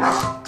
Ha ha ha!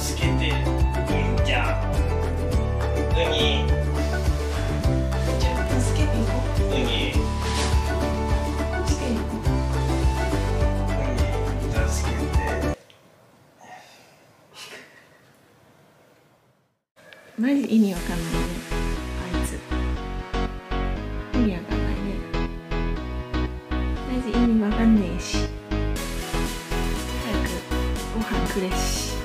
助けてうんちゃん。うにじゃあ助けに行こう。にう助けに行こう。に助けて。うマジ意味わかんないね。あいつ。意味わかんない。ねマジ意味わかんねえし。早くご飯くれし